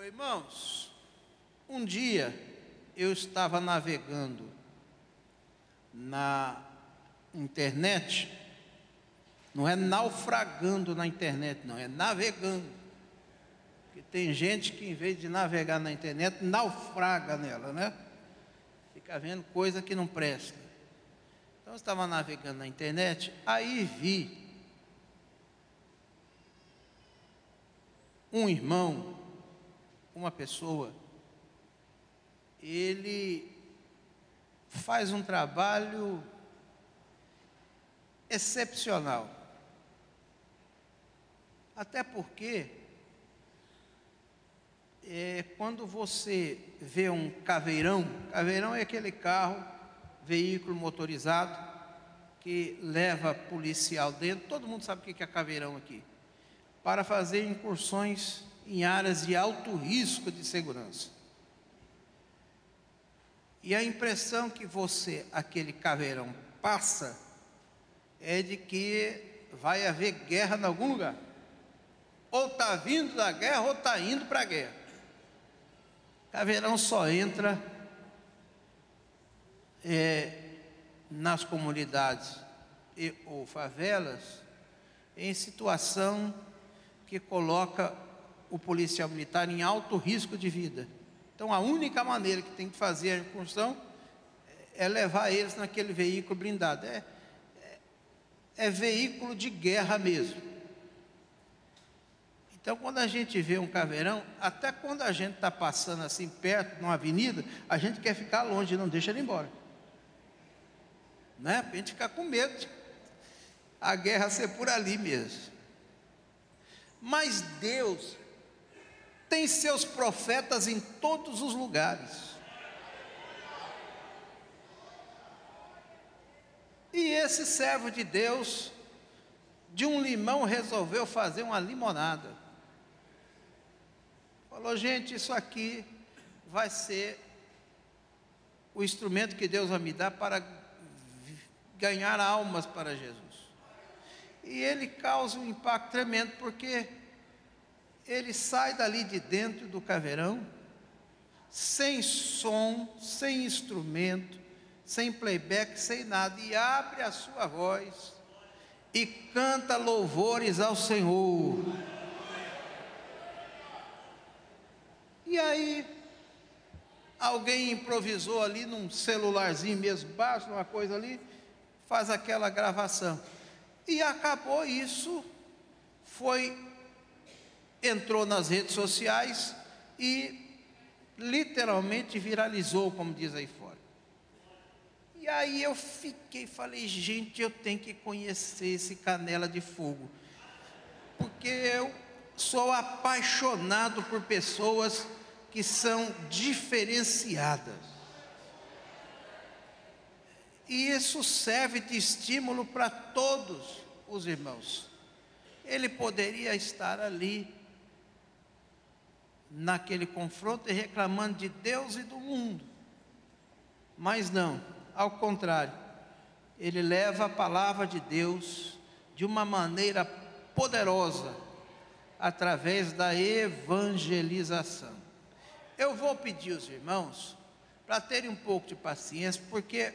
Oi, irmãos, um dia eu estava navegando na internet, não é naufragando na internet, não, é navegando. Porque tem gente que, em vez de navegar na internet, naufraga nela, né? Fica vendo coisa que não presta. Então eu estava navegando na internet, aí vi um irmão, uma pessoa, ele faz um trabalho excepcional. Até porque, é, quando você vê um caveirão, caveirão é aquele carro, veículo motorizado, que leva policial dentro, todo mundo sabe o que é caveirão aqui, para fazer incursões em áreas de alto risco de segurança. E a impressão que você, aquele caveirão, passa é de que vai haver guerra em algum lugar. Ou está vindo da guerra ou está indo para a guerra. Caveirão só entra é, nas comunidades e, ou favelas em situação que coloca o policial militar em alto risco de vida. Então, a única maneira que tem que fazer a incursão é levar eles naquele veículo blindado. É, é, é veículo de guerra mesmo. Então, quando a gente vê um caveirão, até quando a gente está passando assim perto, numa avenida, a gente quer ficar longe, não deixa ele embora. Né? A gente ficar com medo a guerra ser por ali mesmo. Mas Deus tem seus profetas em todos os lugares. E esse servo de Deus, de um limão, resolveu fazer uma limonada. Falou, gente, isso aqui vai ser o instrumento que Deus vai me dar para ganhar almas para Jesus. E ele causa um impacto tremendo, porque ele sai dali de dentro do caveirão, sem som, sem instrumento, sem playback, sem nada, e abre a sua voz e canta louvores ao Senhor. E aí, alguém improvisou ali num celularzinho mesmo, baixo, uma coisa ali, faz aquela gravação. E acabou isso, foi, entrou nas redes sociais e literalmente viralizou, como diz aí fora. E aí eu fiquei, falei, gente, eu tenho que conhecer esse canela de fogo, porque eu sou apaixonado por pessoas que são diferenciadas. E isso serve de estímulo para todos os irmãos. Ele poderia estar ali, naquele confronto e reclamando de Deus e do mundo. Mas não, ao contrário, ele leva a palavra de Deus de uma maneira poderosa, através da evangelização. Eu vou pedir aos irmãos para terem um pouco de paciência, porque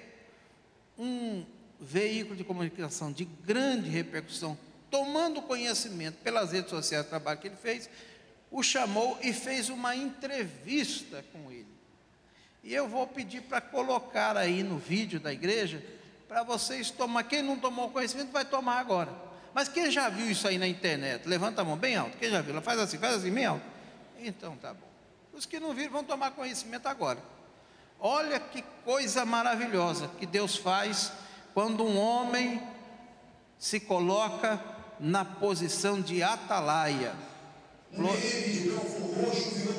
um veículo de comunicação de grande repercussão, tomando conhecimento pelas redes sociais do trabalho que ele fez, o chamou e fez uma entrevista com ele. E eu vou pedir para colocar aí no vídeo da igreja, para vocês tomar. Quem não tomou conhecimento vai tomar agora. Mas quem já viu isso aí na internet? Levanta a mão bem alto. Quem já viu? Faz assim, faz assim, bem alto. Então tá bom. Os que não viram vão tomar conhecimento agora. Olha que coisa maravilhosa que Deus faz quando um homem se coloca na posição de atalaia.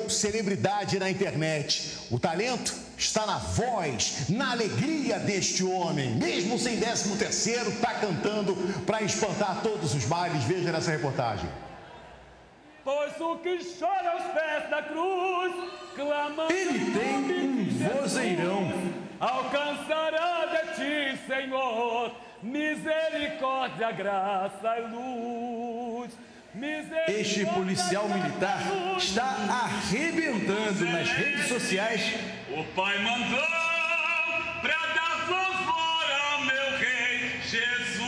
Celebridade na internet. O talento está na voz, na alegria deste homem. Mesmo sem décimo terceiro, está cantando para espantar todos os bailes. Veja nessa reportagem pois o que chora aos pés da cruz, clamando. Ele tem um vozeirão. Alcançará de ti, Senhor, misericórdia, graça e luz. Este policial militar está arrebentando nas redes sociais. O Pai mandou pra dar louvor meu Rei Jesus.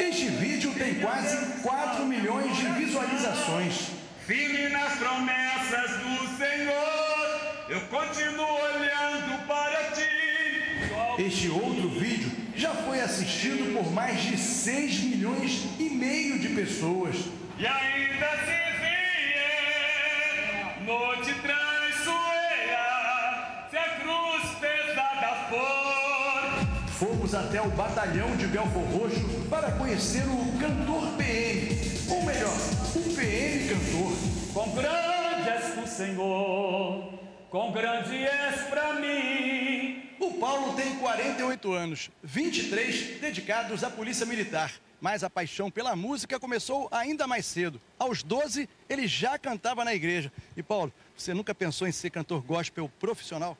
Este vídeo tem quase 4 milhões de visualizações. Firme nas promessas do Senhor, eu continuo olhando para ti. Este outro vídeo já foi assistido por mais de 6 milhões e meio de pessoas. E ainda se vier noite traiçoeira, se a cruz pesada for. Fomos até o batalhão de Belfor Roxo para conhecer o cantor PM, ou melhor, o PM cantor. Quão grande és tu, Senhor, quão grande és para mim. O Paulo tem 48 anos, 23 dedicados à Polícia Militar. Mas a paixão pela música começou ainda mais cedo. Aos 12, ele já cantava na igreja. E Paulo, você nunca pensou em ser cantor gospel profissional?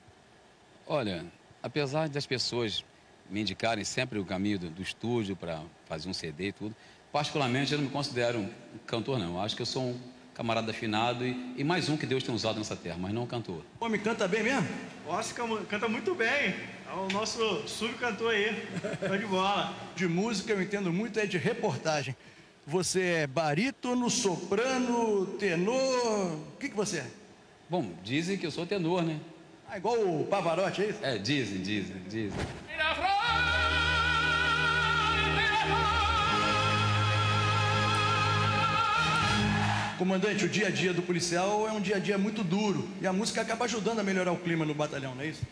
Olha, apesar das pessoas me indicarem sempre o caminho do, do estúdio para fazer um CD e tudo, particularmente eu não me considero um cantor, não. Eu acho que eu sou um camarada afinado e, e mais um que Deus tem usado nessa terra, mas não um cantor. O homem canta bem mesmo? Oscar canta muito bem. É o nosso subcantor aí. Show de bola. De música eu entendo muito, é de reportagem. Você é barítono, soprano, tenor. O que, que você é? Bom, dizem que eu sou tenor, né? Ah, igual o Pavarotti, é isso? É, dizem, dizem, dizem. Comandante, o dia a dia do policial é um dia a dia muito duro. E a música acaba ajudando a melhorar o clima no batalhão, não é isso?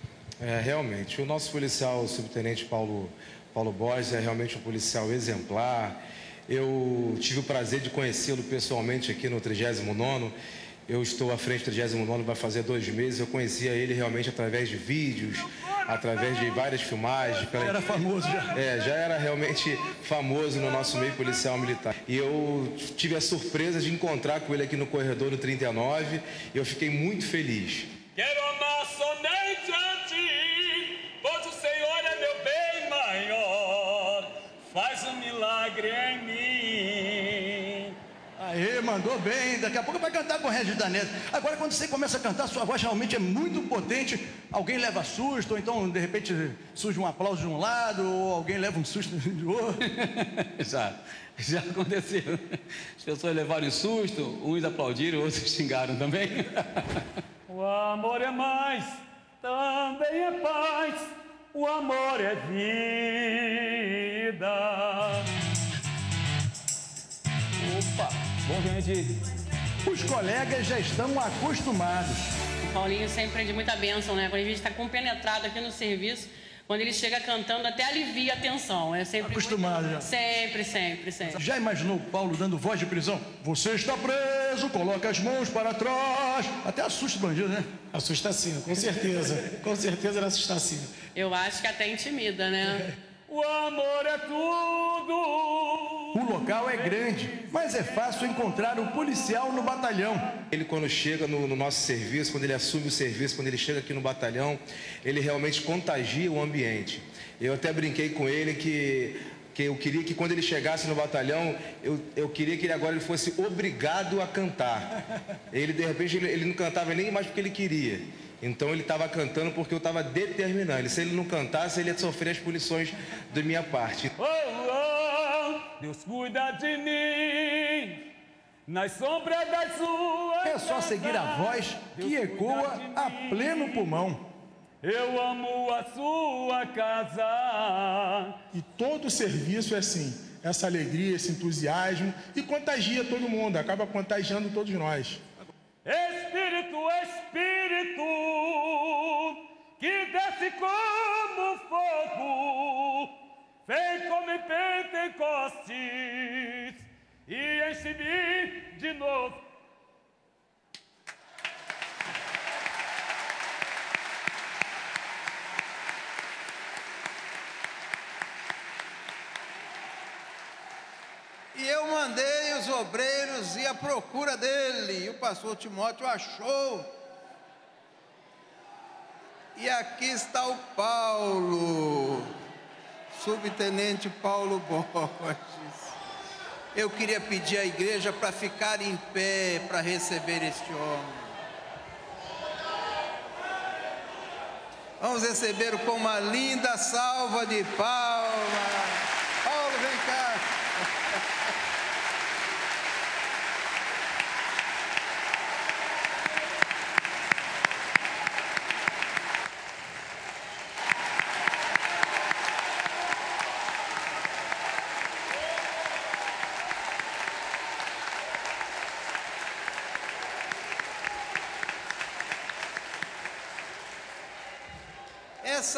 É, realmente. O nosso policial, o subtenente Paulo, Paulo Borges, é realmente um policial exemplar. Eu tive o prazer de conhecê-lo pessoalmente aqui no 39 eu estou à frente do 39 vai fazer dois meses. Eu conhecia ele realmente através de vídeos, através de várias filmagens. Pela... Era famoso já. É, já era realmente famoso no nosso meio policial militar. E eu tive a surpresa de encontrar com ele aqui no corredor do 39 e eu fiquei muito feliz. Quero amar somente a ti, pois o Senhor é meu bem maior. Faz um milagre em mim. Aê, mandou bem. Daqui a pouco vai cantar com o Regis Danese. Agora, quando você começa a cantar, sua voz realmente é muito potente. Alguém leva susto, ou então, de repente, surge um aplauso de um lado, ou alguém leva um susto de outro. já, já aconteceu. As pessoas levaram susto, uns aplaudiram, outros xingaram também. o amor é mais, também é paz. O amor é vida. Bom, gente. Os colegas já estão acostumados. O Paulinho sempre é de muita bênção, né? Quando a gente está compenetrado aqui no serviço, quando ele chega cantando, até alivia a tensão. É sempre acostumado muito... já. Sempre, sempre, sempre. Já imaginou o Paulo dando voz de prisão? Você está preso, coloca as mãos para trás. Até assusta o bandido, né? Assusta sim, com certeza. com certeza ele assusta sim. Eu acho que até intimida, né? O amor é tudo. O local é grande, mas é fácil encontrar um policial no batalhão. Ele, quando chega no, no, nosso serviço, quando ele assume o serviço, quando ele chega aqui no batalhão, ele realmente contagia o ambiente. Eu até brinquei com ele que, que eu queria que quando ele chegasse no batalhão, eu, eu queria que ele agora ele fosse obrigado a cantar. Ele, de repente, ele, ele não cantava nem mais porque ele queria. Então ele estava cantando porque eu estava determinando. Se ele não cantasse, ele ia sofrer as punições da minha parte. Oh, oh, Deus cuida de mim. Nas sombras das suas. É só seguir a voz que ecoa a pleno pulmão. Eu amo a sua casa. E todo serviço é assim, essa alegria, esse entusiasmo e contagia todo mundo, acaba contagiando todos nós. Espírito, Espírito, que desce como fogo, vem como Pentecostes e enche-me de novo. E eu mandei os obreiros ir à procura dele. E o pastor Timóteo achou. E aqui está o Paulo, subtenente Paulo Borges. Eu queria pedir à igreja para ficar em pé para receber este homem. Vamos receber com uma linda salva de palmas. Paulo, vem cá.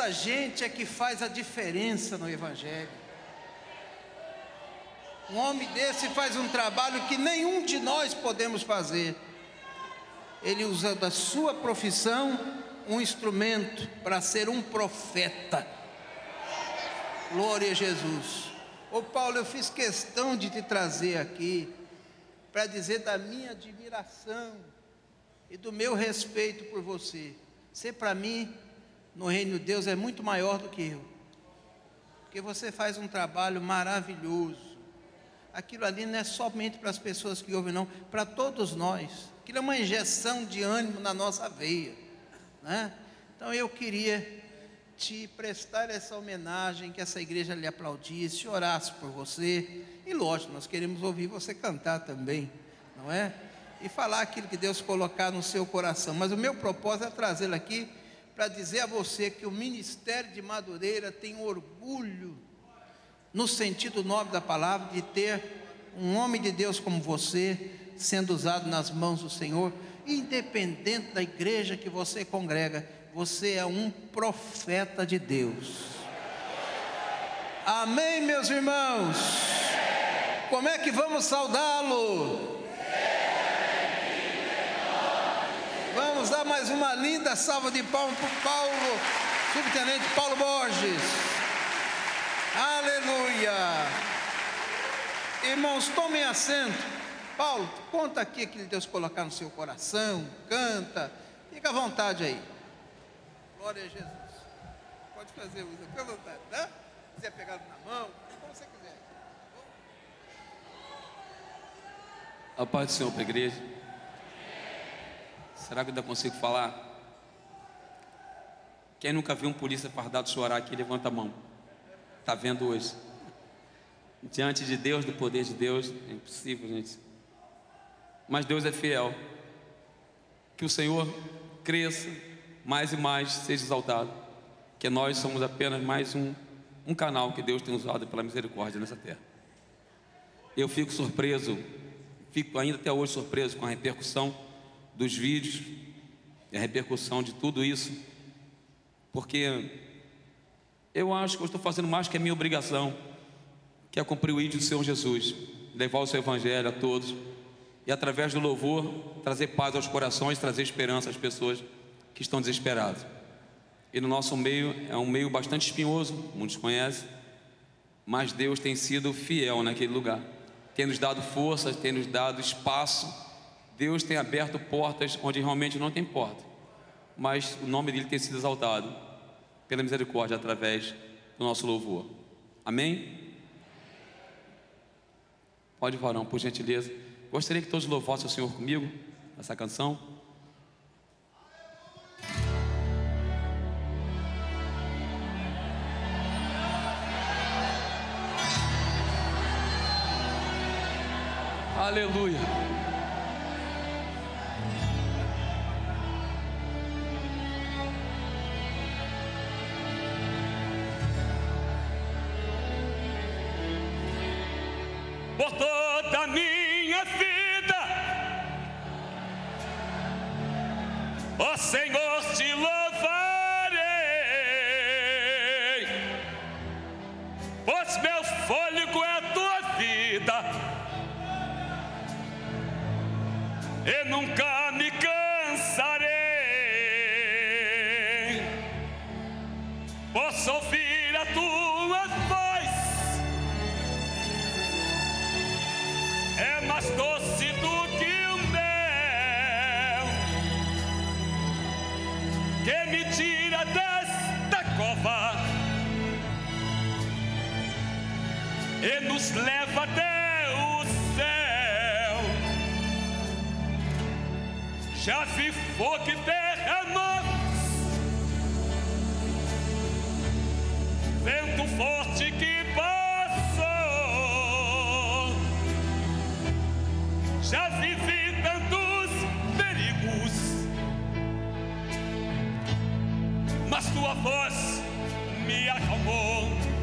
Essa gente é que faz a diferença no Evangelho. Um homem desse faz um trabalho que nenhum de nós podemos fazer. Ele usa da sua profissão um instrumento para ser um profeta. Glória a Jesus. Ô Paulo, eu fiz questão de te trazer aqui para dizer da minha admiração e do meu respeito por você. Você para mim no reino de Deus é muito maior do que eu. Porque você faz um trabalho maravilhoso. Aquilo ali não é somente para as pessoas que ouvem, não, para todos nós. Aquilo é uma injeção de ânimo na nossa veia. Né? Então eu queria te prestar essa homenagem, que essa igreja lhe aplaudisse, orasse por você. E lógico, nós queremos ouvir você cantar também, não é? E falar aquilo que Deus colocar no seu coração. Mas o meu propósito é trazê-lo aqui para dizer a você que o Ministério de Madureira tem orgulho, no sentido nobre da palavra, de ter um homem de Deus como você sendo usado nas mãos do Senhor, independente da igreja que você congrega, você é um profeta de Deus. Amém, meus irmãos? Como é que vamos saudá-lo? Vamos dar mais uma linda salva de palmas para o Paulo, subtenente Paulo Borges. Aleluia. Irmãos, tomem assento. Paulo, conta aqui que Deus colocar no seu coração, canta, fica à vontade aí. Glória a Jesus. Pode fazer uso, fica à vontade, tá? Se quiser pegar na mão, como você quiser. A paz do Senhor para a igreja. Será que eu ainda consigo falar? Quem nunca viu um polícia fardado chorar aqui, levanta a mão. Está vendo hoje? Diante de Deus, do poder de Deus, é impossível, gente. Mas Deus é fiel. Que o Senhor cresça mais e mais, seja exaltado. Que nós somos apenas mais um, um canal que Deus tem usado pela misericórdia nessa terra. Eu fico surpreso, fico ainda até hoje surpreso com a repercussão dos vídeos a repercussão de tudo isso, porque eu acho que eu estou fazendo mais que a minha obrigação, que é cumprir o ídolo do Senhor Jesus, levar o seu evangelho a todos e através do louvor trazer paz aos corações, trazer esperança às pessoas que estão desesperadas. E no nosso meio é um meio bastante espinhoso, muitos conhecem, mas Deus tem sido fiel naquele lugar, tem nos dado forças, tem nos dado espaço Deus tem aberto portas onde realmente não tem porta, mas o nome dele tem sido exaltado pela misericórdia através do nosso louvor. Amém? Pode, varão, por gentileza. Gostaria que todos louvassem o Senhor comigo nessa canção. Aleluia. Senhor, mas tua voz me acalmou.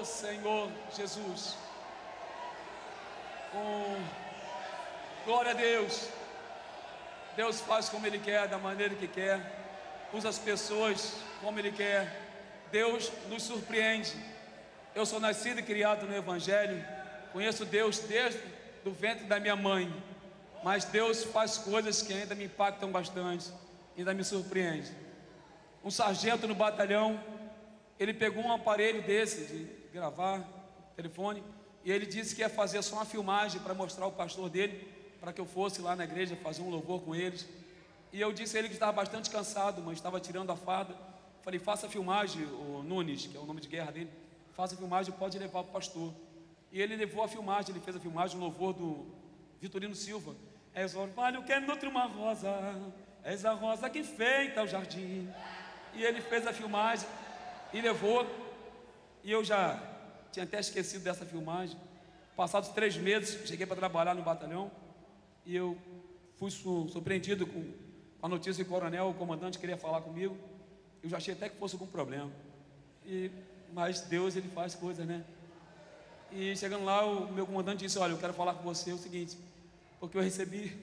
O Senhor Jesus. Com glória a Deus. Deus faz como Ele quer, da maneira que quer, usa as pessoas como Ele quer. Deus nos surpreende. Eu sou nascido e criado no Evangelho, conheço Deus desde do ventre da minha mãe, mas Deus faz coisas que ainda me impactam bastante, ainda me surpreende. Um sargento no batalhão, ele pegou um aparelho desse de gravar telefone e ele disse que ia fazer só uma filmagem para mostrar ao pastor dele, para que eu fosse lá na igreja fazer um louvor com eles. E eu disse a ele que estava bastante cansado, mas estava tirando a farda. Falei, faça a filmagem, o Nunes, que é o nome de guerra dele, faça a filmagem, pode levar para o pastor. E ele levou a filmagem, ele fez a filmagem, o louvor do Vitorino Silva. É os orvalho que nutre uma rosa, és a rosa que enfeita o jardim. E ele fez a filmagem e levou. E eu já tinha até esquecido dessa filmagem. Passados três meses, cheguei para trabalhar no batalhão e eu fui su- surpreendido com a notícia que o coronel, o comandante, queria falar comigo. Eu já achei até que fosse algum problema. E, mas Deus, ele faz coisas, né? E chegando lá, o meu comandante disse: Olha, eu quero falar com você o seguinte, porque eu recebi.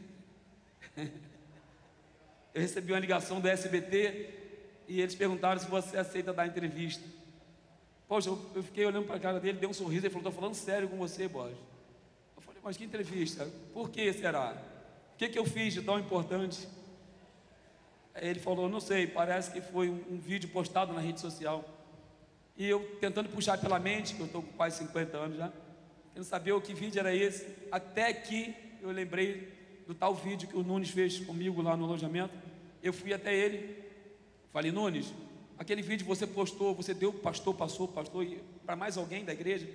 eu recebi uma ligação do SBT e eles perguntaram se você aceita dar entrevista. Poxa, eu, fiquei olhando para a cara dele, deu um sorriso e falou: Estou falando sério com você, Borges. Eu falei: Mas que entrevista? Por que será? O que, que eu fiz de tão importante? Aí ele falou, não sei, parece que foi um, um vídeo postado na rede social. E eu tentando puxar pela mente, que eu estou com quase 50 anos já, querendo saber o que vídeo era esse, até que eu lembrei do tal vídeo que o Nunes fez comigo lá no alojamento. Eu fui até ele, falei, Nunes, aquele vídeo você postou, você deu para o pastor, passou, pastor, para mais alguém da igreja?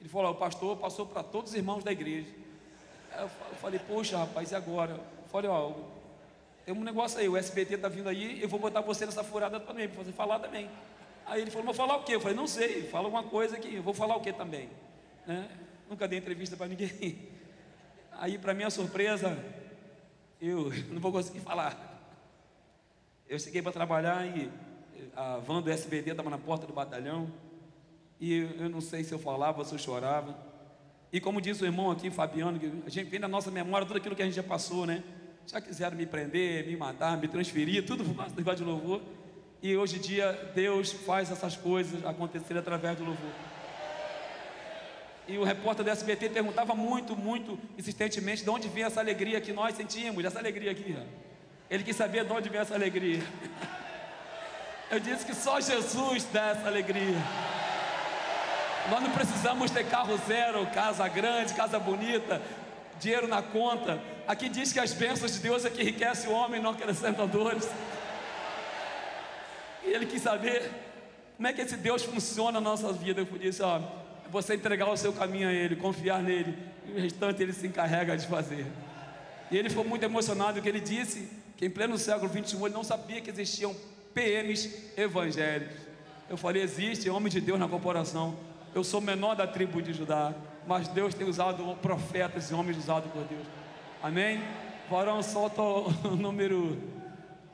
Ele falou, o pastor passou para todos os irmãos da igreja. Eu falei, poxa rapaz, e agora? Eu falei, ó, tem um negócio aí, o SBT está vindo aí, eu vou botar você nessa furada também, para você falar também. Aí ele falou, mas falar o quê? Eu falei, não sei, fala alguma coisa que eu vou falar o quê também. Né? Nunca dei entrevista para ninguém. Aí, para minha surpresa, eu não vou conseguir falar. Eu cheguei para trabalhar e a van do SBT estava na porta do batalhão. E eu não sei se eu falava, se eu chorava. E como diz o irmão aqui, Fabiano, a gente vem da nossa memória tudo aquilo que a gente já passou, né? Já quiseram me prender, me matar, me transferir, tudo por de louvor. E hoje em dia Deus faz essas coisas acontecerem através do louvor. E o repórter do SBT perguntava muito, muito insistentemente de onde vem essa alegria que nós sentimos, essa alegria aqui. Ele quis saber de onde vem essa alegria. Eu disse que só Jesus dá essa alegria. Nós não precisamos ter carro zero, casa grande, casa bonita, dinheiro na conta. Aqui diz que as bênçãos de Deus é que enriquece o homem, não acrescentam dores. E ele quis saber como é que esse Deus funciona na nossa vida. Eu disse, ó, você entregar o seu caminho a Ele, confiar nele, e o restante Ele se encarrega de fazer. E ele ficou muito emocionado porque ele disse que em pleno século XXI ele não sabia que existiam PMs evangélicos. Eu falei, existe homem de Deus na corporação. Eu sou menor da tribo de Judá, mas Deus tem usado profetas e homens usados por Deus. Amém? Varão, solta o número.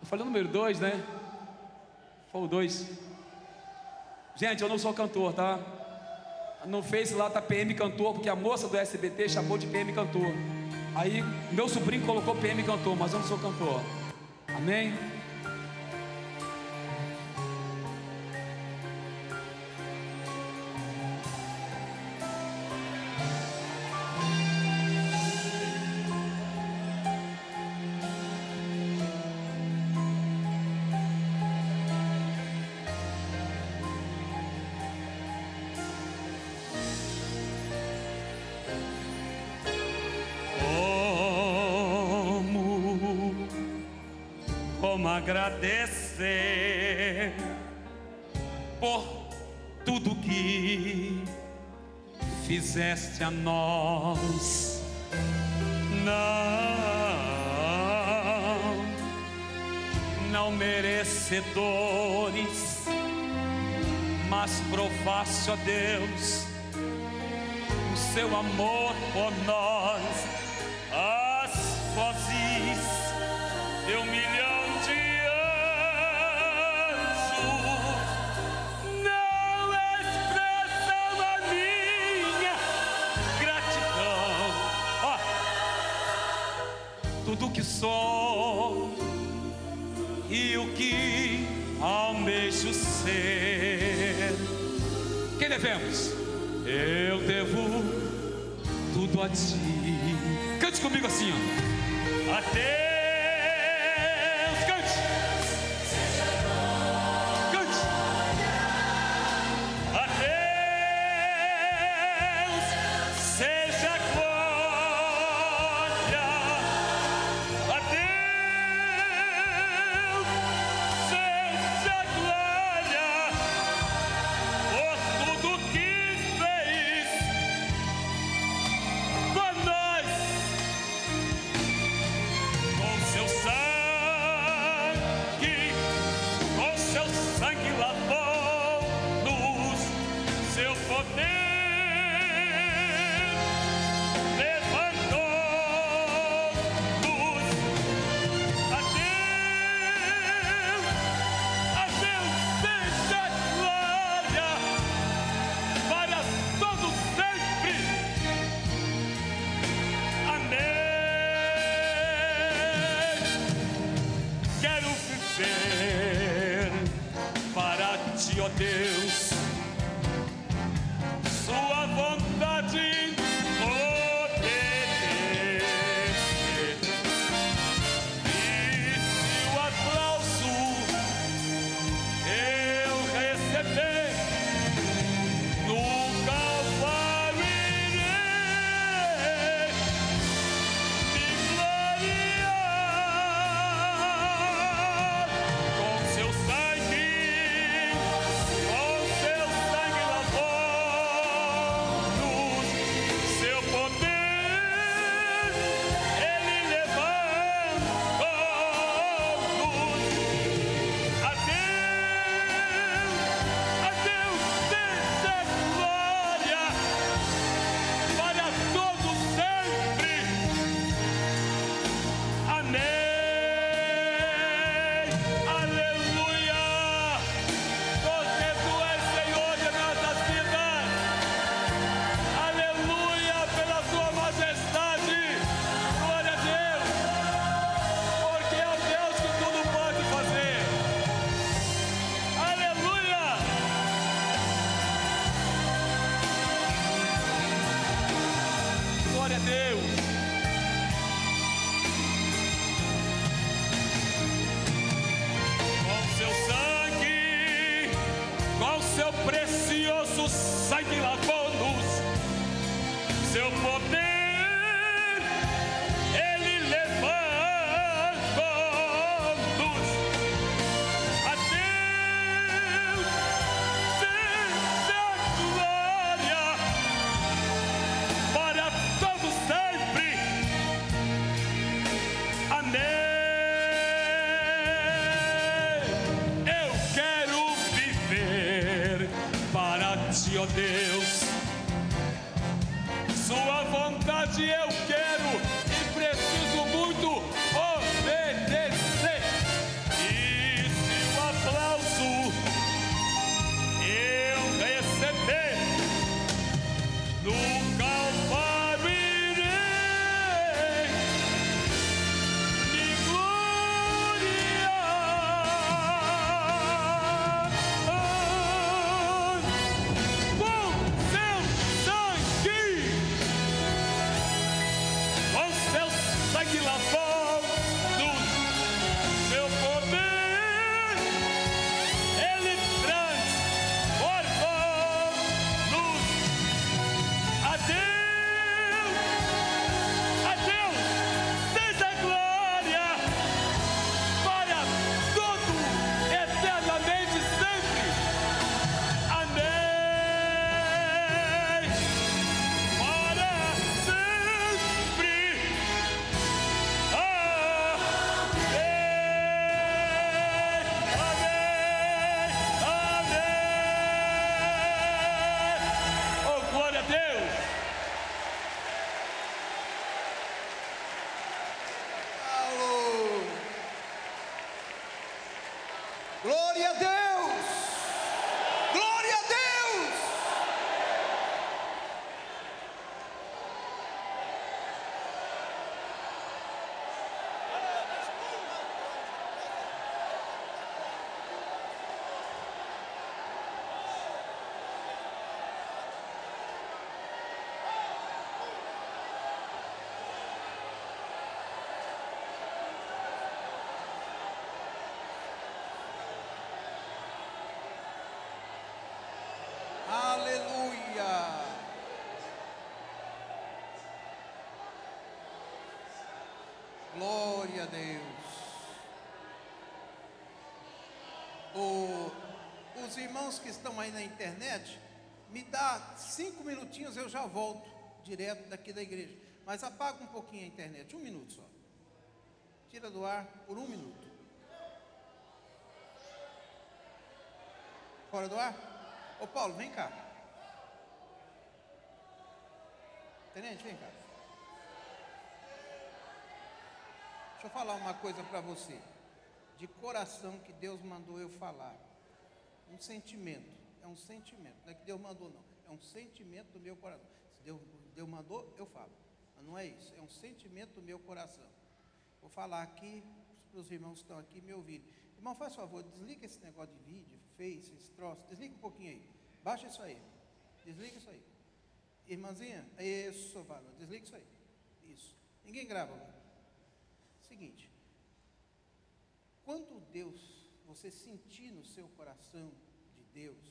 Eu falei o número 2, né? Foi o 2. Gente, eu não sou cantor, tá? No Face lá tá PM cantor, porque a moça do SBT chamou de PM cantor. Aí meu sobrinho colocou PM cantor, mas eu não sou cantor. Amém? Agradecer por tudo que fizeste a nós. Não, não merecedores, mas provaste, ó Deus, o seu amor por nós. Sou e o que almejo ser. Quem devemos? Eu devo tudo a ti. Cante comigo assim, ó. Até sangue lavou-nos, seu poder, irmãos que estão aí na internet, me dá cinco minutinhos, eu já volto direto daqui da igreja. Mas apaga um pouquinho a internet, um minuto só. Tira do ar por um minuto. Fora do ar? Ô Paulo, vem cá. Tenente, vem cá. Deixa eu falar uma coisa para você. De coração que Deus mandou eu falar. Um sentimento. É um sentimento. Não é que Deus mandou, não. É um sentimento do meu coração. Se Deus, Deus mandou, eu falo. Mas não é isso. É um sentimento do meu coração. Vou falar aqui para os irmãos que estão aqui me ouvirem. Irmão, faz favor, desliga esse negócio de vídeo, face, esse troço. Desliga um pouquinho aí. Baixa isso aí. Desliga isso aí. Irmãzinha, isso, valor. Desliga isso aí. Isso. Ninguém grava. Seguinte. Quando Deus, você sentir no seu coração de Deus,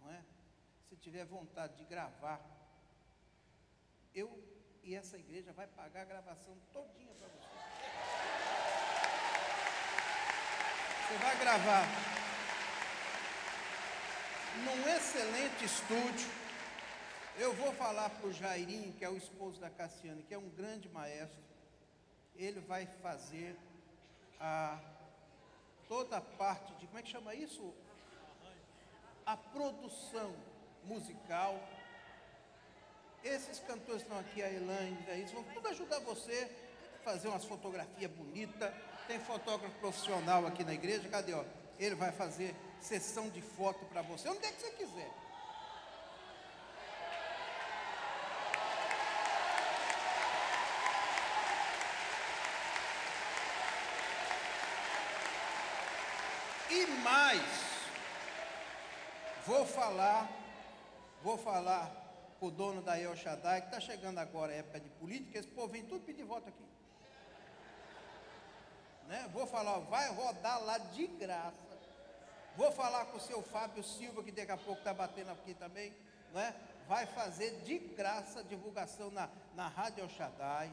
não é? Se tiver vontade de gravar, eu e essa igreja vai pagar a gravação todinha para você. Você vai gravar num excelente estúdio. Eu vou falar para o Jairinho, que é o esposo da Cassiane, que é um grande maestro. Ele vai fazer a, toda a parte de, como é que chama isso? A produção musical. Esses cantores estão aqui, a Elaine, Isa, vão tudo ajudar você a fazer umas fotografias bonitas. Tem fotógrafo profissional aqui na igreja, cadê? Ó? Ele vai fazer sessão de foto para você, onde é que você quiser. Mais, vou falar, vou falar com o dono da El Shaddai, que está chegando agora a época de política, esse povo vem tudo pedir voto aqui. Né? Vou falar, vai rodar lá de graça. Vou falar com o seu Fábio Silva, que daqui a pouco está batendo aqui também, não é? Vai fazer de graça divulgação na, na Rádio El Shaddai,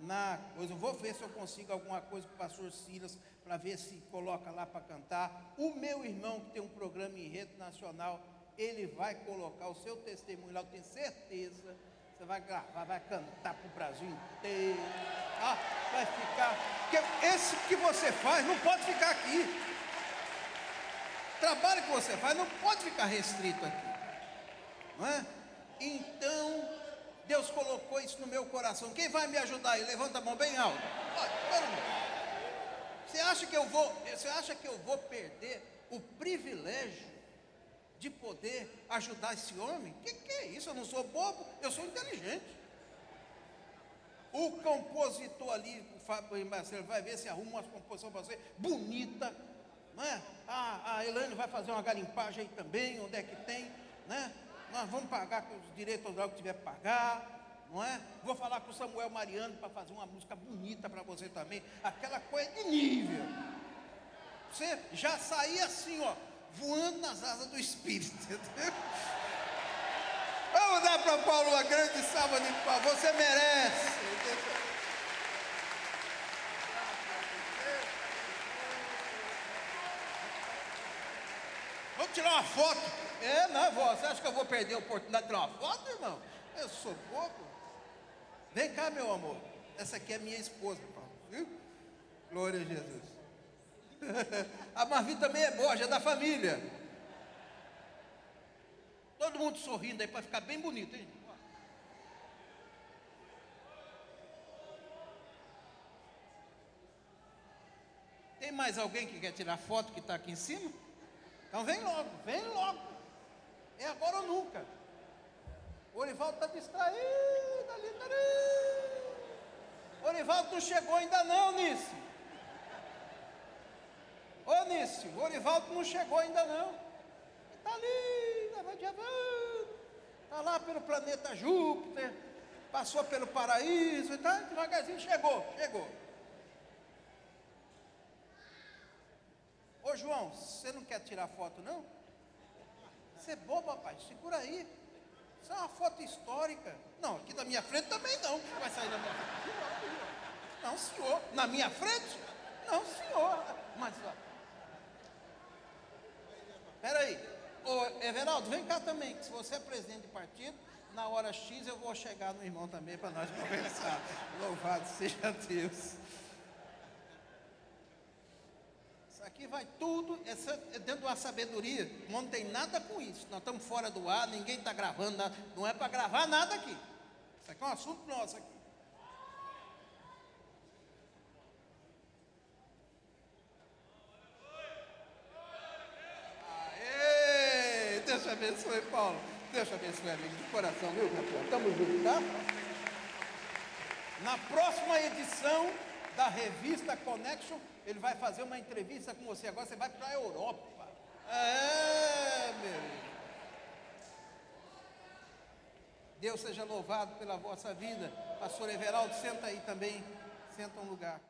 na coisa. Eu vou ver se eu consigo alguma coisa com o pastor Silas, para ver se coloca lá para cantar. O meu irmão, que tem um programa em rede nacional, ele vai colocar o seu testemunho lá, eu tenho certeza. Você vai gravar, vai cantar para o Brasil inteiro. Ah, vai ficar. Porque esse que você faz não pode ficar aqui. O trabalho que você faz não pode ficar restrito aqui. Não é? Então, Deus colocou isso no meu coração. Quem vai me ajudar aí? Levanta a mão bem alto. Você acha que eu vou, você acha que eu vou perder o privilégio de poder ajudar esse homem? Que que é isso? Eu não sou bobo, eu sou inteligente. O compositor ali, o Fábio Marcelo, vai ver se arruma uma composição para você bonita, né? A, a vai fazer uma garimpagem aí também, onde é que tem, né? Nós vamos pagar com os direitos autorais que tiver que pagar, não é? Vou falar com o Samuel Mariano para fazer uma música bonita para você também, aquela coisa de nível. Você já sair assim, ó, voando nas asas do Espírito, entendeu? Vamos dar para Paulo uma grande salva de palmas, você merece. Vamos tirar uma foto. É, não, vó, você acha que eu vou perder a oportunidade de tirar uma foto, irmão? Eu sou bobo. Vem cá, meu amor. Essa aqui é minha esposa, Paulo. Viu? Glória a Jesus. a Marvi também é boa, já é da família. Todo mundo sorrindo aí para ficar bem bonito, hein? Tem mais alguém que quer tirar foto que está aqui em cima? Então vem logo, vem logo. É agora ou nunca. O Orivaldo está distraído ali. ali. O Orivaldo não chegou ainda não, Nisso. Ô Nício, o Orivaldo não chegou ainda não. Está ali, vai adiantando. Está lá pelo planeta Júpiter. Passou pelo paraíso, tá? Devagarzinho chegou, chegou. Ô João, você não quer tirar foto não? Você é bobo, rapaz, segura aí. Isso é uma foto histórica. Não, aqui da minha frente também não. Vai sair da minha frente. Não, senhor. Na minha frente? Não, senhor. Mas, ó. Peraí. Ô, Everaldo, vem cá também, que se você é presidente de partido, na hora X eu vou chegar no irmão também para nós conversar. Louvado seja Deus. Isso aqui vai tudo, é dentro de uma sabedoria, não tem nada com isso. Nós estamos fora do ar, ninguém está gravando nada, não é para gravar nada aqui. Isso aqui é um assunto nosso aqui. Aê! Deus te abençoe, Paulo. Deus te abençoe, amigo, de coração, viu, campeão? Estamos juntos, tá? Na próxima edição da revista Connection, ele vai fazer uma entrevista com você. Agora você vai para a Europa. É, meu. Deus seja louvado pela vossa vida. Pastor Everaldo, senta aí também. Senta um lugar.